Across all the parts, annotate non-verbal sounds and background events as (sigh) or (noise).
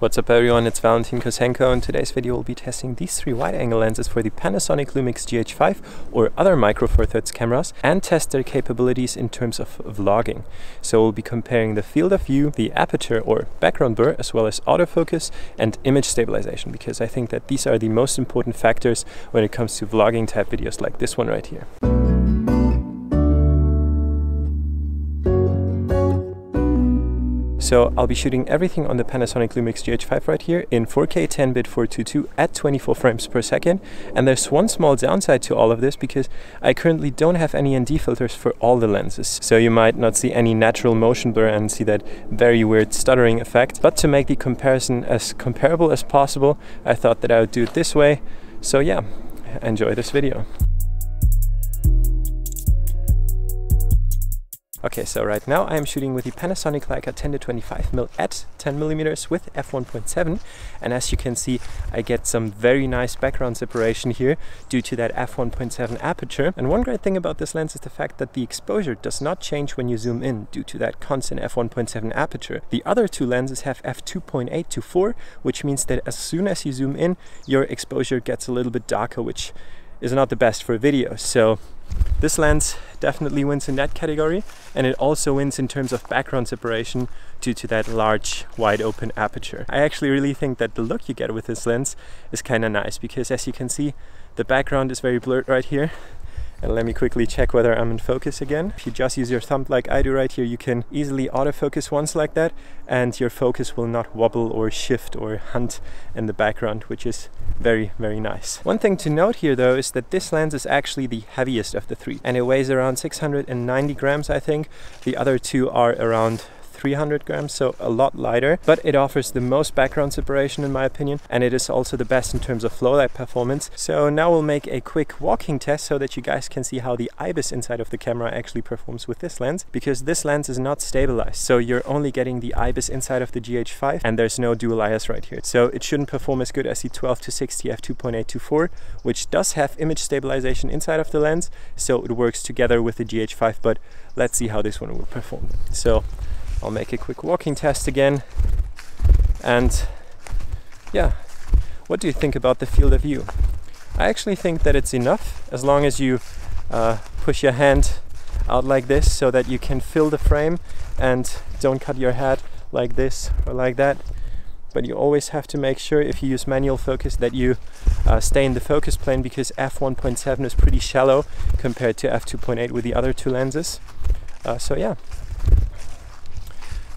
What's up everyone, it's Valentin Kossenko and today's video will be testing these three wide-angle lenses for the Panasonic Lumix GH5 or other Micro Four Thirds cameras and test their capabilities in terms of vlogging. So we'll be comparing the field of view, the aperture or background blur, as well as autofocus and image stabilization because I think that these are the most important factors when it comes to vlogging type videos like this one right here. So I'll be shooting everything on the Panasonic Lumix GH5 right here in 4K 10-bit 422 at 24 frames per second. And there's one small downside to all of this because I currently don't have any ND filters for all the lenses. So you might not see any natural motion blur and see that very weird stuttering effect. But to make the comparison as comparable as possible, I thought that I would do it this way. So yeah, enjoy this video. Okay, so right now I am shooting with the Panasonic Leica 10 to 25mm at 10mm with f1.7 and as you can see I get some very nice background separation here due to that f1.7 aperture and one great thing about this lens is the fact that the exposure does not change when you zoom in due to that constant f1.7 aperture. The other two lenses have f2.8 to 4 which means that as soon as you zoom in your exposure gets a little bit darker which is not the best for video so this lens definitely wins in that category and it also wins in terms of background separation due to that large wide open aperture. I actually really think that the look you get with this lens is kind of nice because as you can see the background is very blurred right here and let me quickly check whether I'm in focus again. If you just use your thumb like I do right here, you can easily autofocus once like that and your focus will not wobble or shift or hunt in the background, which is very, very nice. One thing to note here though is that this lens is actually the heaviest of the three and it weighs around 690 grams, I think. The other two are around 300 grams, so a lot lighter, but it offers the most background separation in my opinion, and it is also the best in terms of low light performance. So now we'll make a quick walking test so that you guys can see how the IBIS inside of the camera actually performs with this lens, because this lens is not stabilized. So you're only getting the IBIS inside of the GH5, and there's no dual IS right here. So it shouldn't perform as good as the 12 to 60 f2.824, which does have image stabilization inside of the lens, so it works together with the GH5, but let's see how this one will perform. So I'll make a quick walking test again. And yeah, what do you think about the field of view? I actually think that it's enough as long as you uh, push your hand out like this so that you can fill the frame and don't cut your head like this or like that. But you always have to make sure if you use manual focus that you uh, stay in the focus plane because f1.7 is pretty shallow compared to f2.8 with the other two lenses. Uh, so yeah,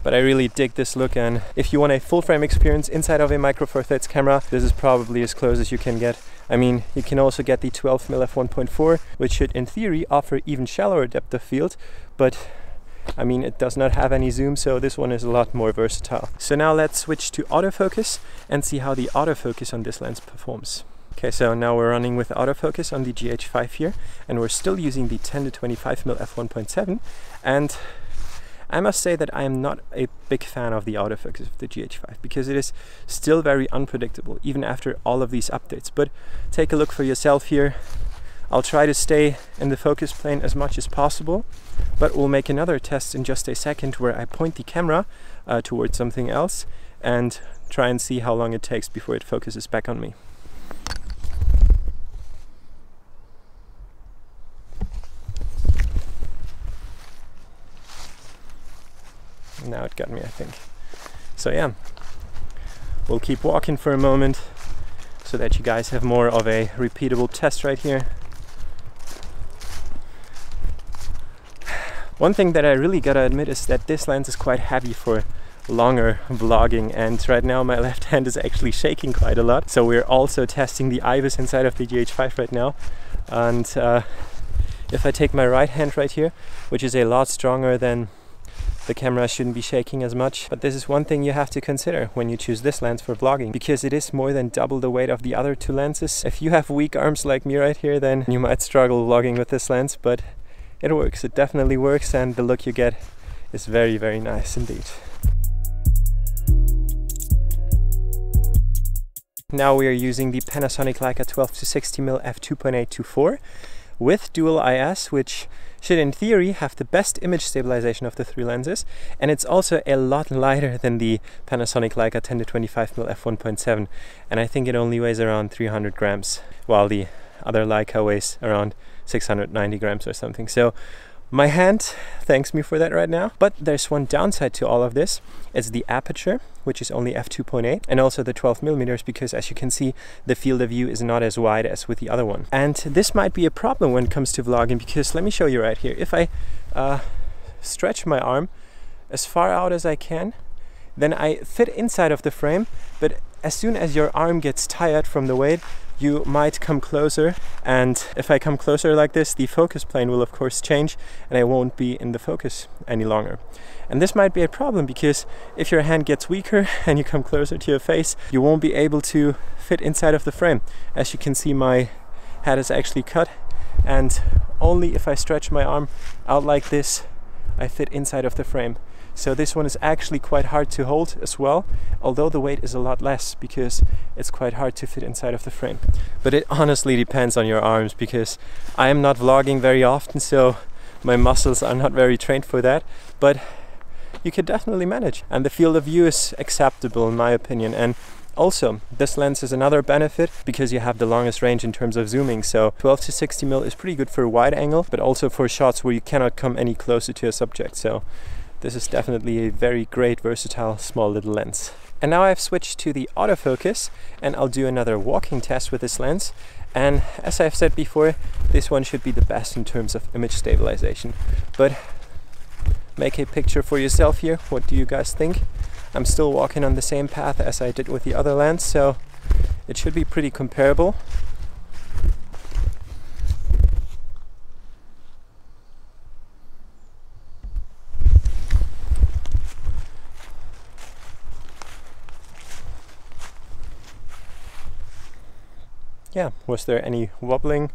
but I really dig this look and if you want a full frame experience inside of a Micro Four Thirds camera, this is probably as close as you can get. I mean, you can also get the 12mm f1.4, which should in theory offer even shallower depth of field, but I mean, it does not have any zoom, so this one is a lot more versatile. So now let's switch to autofocus and see how the autofocus on this lens performs. Okay, so now we're running with autofocus on the GH5 here, and we're still using the 10 to 25mm f1.7, and I must say that I am not a big fan of the autofocus of the GH5 because it is still very unpredictable even after all of these updates. But take a look for yourself here. I'll try to stay in the focus plane as much as possible, but we'll make another test in just a second where I point the camera uh, towards something else and try and see how long it takes before it focuses back on me. Now it got me, I think. So yeah, we'll keep walking for a moment so that you guys have more of a repeatable test right here. One thing that I really gotta admit is that this lens is quite heavy for longer vlogging and right now my (laughs) left hand is actually shaking quite a lot so we're also testing the IBIS inside of the GH5 right now and uh, if I take my right hand right here which is a lot stronger than the camera shouldn't be shaking as much. But this is one thing you have to consider when you choose this lens for vlogging because it is more than double the weight of the other two lenses. If you have weak arms like me right here, then you might struggle vlogging with this lens, but it works. It definitely works and the look you get is very, very nice indeed. Now we are using the Panasonic Leica 12 to 60mm f2.824 with dual IS, which should in theory have the best image stabilization of the three lenses and it's also a lot lighter than the Panasonic Leica 10 to 25 mm f1.7 and I think it only weighs around 300 grams while the other Leica weighs around 690 grams or something. So my hand thanks me for that right now. But there's one downside to all of this. It's the aperture, which is only f2.8, and also the 12 millimeters, because as you can see, the field of view is not as wide as with the other one. And this might be a problem when it comes to vlogging, because let me show you right here. If I uh, stretch my arm as far out as I can, then I fit inside of the frame, but as soon as your arm gets tired from the weight, you might come closer and if I come closer like this the focus plane will of course change and I won't be in the focus any longer. And this might be a problem because if your hand gets weaker (laughs) and you come closer to your face you won't be able to fit inside of the frame. As you can see my head is actually cut and only if I stretch my arm out like this I fit inside of the frame so this one is actually quite hard to hold as well, although the weight is a lot less because it's quite hard to fit inside of the frame. But it honestly depends on your arms because I am not vlogging very often, so my muscles are not very trained for that. But you can definitely manage. And the field of view is acceptable in my opinion. And also, this lens is another benefit because you have the longest range in terms of zooming. So 12 to 60 mil is pretty good for a wide angle, but also for shots where you cannot come any closer to a subject. So this is definitely a very great versatile small little lens. And now I've switched to the autofocus and I'll do another walking test with this lens. And as I've said before, this one should be the best in terms of image stabilization. But make a picture for yourself here. What do you guys think? I'm still walking on the same path as I did with the other lens, so it should be pretty comparable. Yeah, was there any wobbling?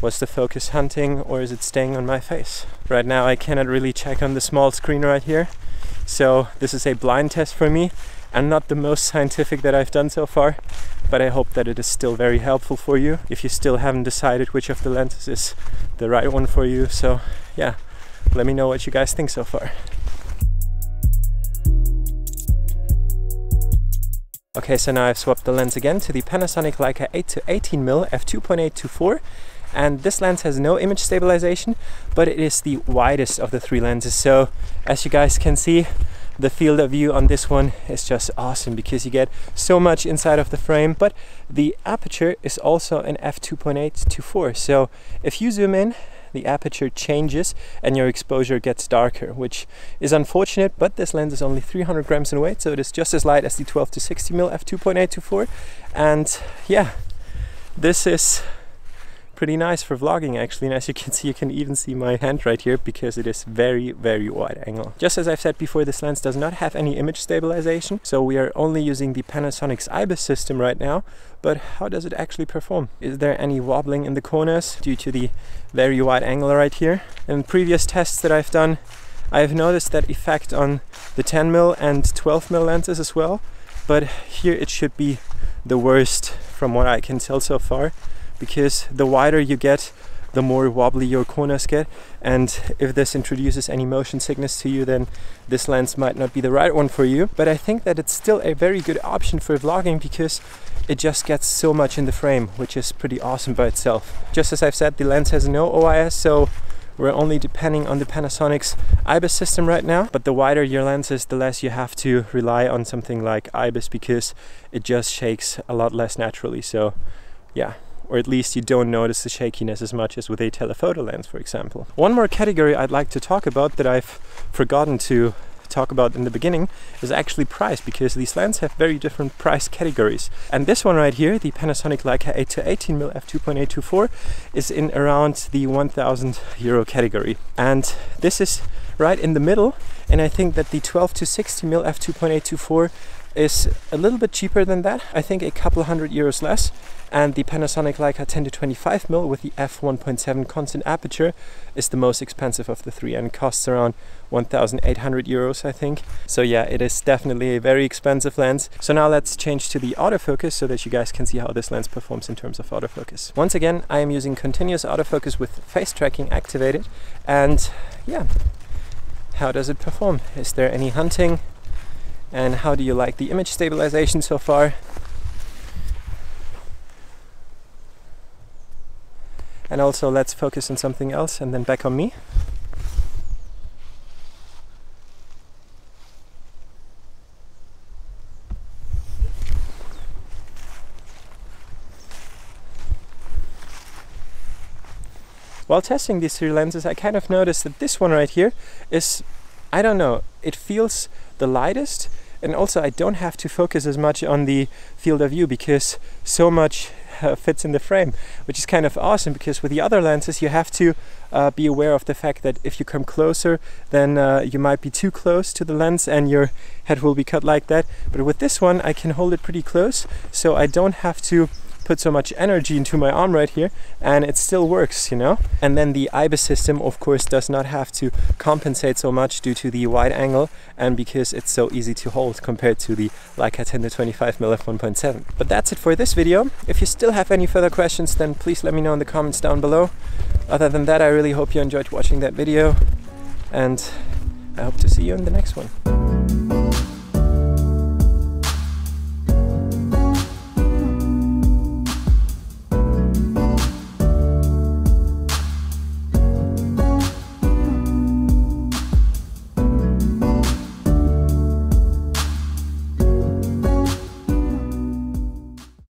Was the focus hunting or is it staying on my face? Right now I cannot really check on the small screen right here. So this is a blind test for me and not the most scientific that I've done so far, but I hope that it is still very helpful for you if you still haven't decided which of the lenses is the right one for you. So yeah, let me know what you guys think so far. Okay, so now I've swapped the lens again to the Panasonic Leica 8 to 18mm f2.824 and this lens has no image stabilization but it is the widest of the three lenses. So as you guys can see the field of view on this one is just awesome because you get so much inside of the frame. But the aperture is also an f2.8 to 4 so if you zoom in the aperture changes and your exposure gets darker, which is unfortunate, but this lens is only 300 grams in weight, so it is just as light as the 12 to 60 mm f2.824. And yeah, this is pretty nice for vlogging actually and as you can (laughs) see you can even see my hand right here because it is very very wide angle. Just as I've said before this lens does not have any image stabilization so we are only using the Panasonic's IBIS system right now but how does it actually perform? Is there any wobbling in the corners due to the very wide angle right here? In previous tests that I've done I've noticed that effect on the 10mm and 12mm lenses as well but here it should be the worst from what I can tell so far because the wider you get the more wobbly your corners get. And if this introduces any motion sickness to you then this lens might not be the right one for you. But I think that it's still a very good option for vlogging because it just gets so much in the frame which is pretty awesome by itself. Just as I've said the lens has no OIS so we're only depending on the Panasonic's IBIS system right now. But the wider your lens is the less you have to rely on something like IBIS because it just shakes a lot less naturally. So yeah or at least you don't notice the shakiness as much as with a telephoto lens, for example. One more category I'd like to talk about that I've forgotten to talk about in the beginning is actually price because these lenses have very different price categories. And this one right here, the Panasonic Leica 8 to 18mm f2.824 is in around the 1000 euro category. And this is right in the middle and I think that the 12 to 60mm f2.824 is a little bit cheaper than that. I think a couple hundred euros less. And the Panasonic Leica 10 to 25mm with the f1.7 constant aperture is the most expensive of the three and costs around 1,800 euros, I think. So yeah, it is definitely a very expensive lens. So now let's change to the autofocus so that you guys can see how this lens performs in terms of autofocus. Once again, I am using continuous autofocus with face tracking activated. And yeah, how does it perform? Is there any hunting? And how do you like the image stabilization so far? And also let's focus on something else and then back on me. While testing these three lenses, I kind of noticed that this one right here is, I don't know, it feels the lightest and also I don't have to focus as much on the field of view because so much uh, fits in the frame, which is kind of awesome because with the other lenses you have to uh, be aware of the fact that if you come closer then uh, you might be too close to the lens and your head will be cut like that. But with this one I can hold it pretty close so I don't have to put so much energy into my arm right here and it still works, you know? And then the IBIS system, of course, does not have to compensate so much due to the wide angle and because it's so easy to hold compared to the Leica 10 to 25 mm f1.7. But that's it for this video. If you still have any further questions, then please let me know in the comments down below. Other than that, I really hope you enjoyed watching that video and I hope to see you in the next one.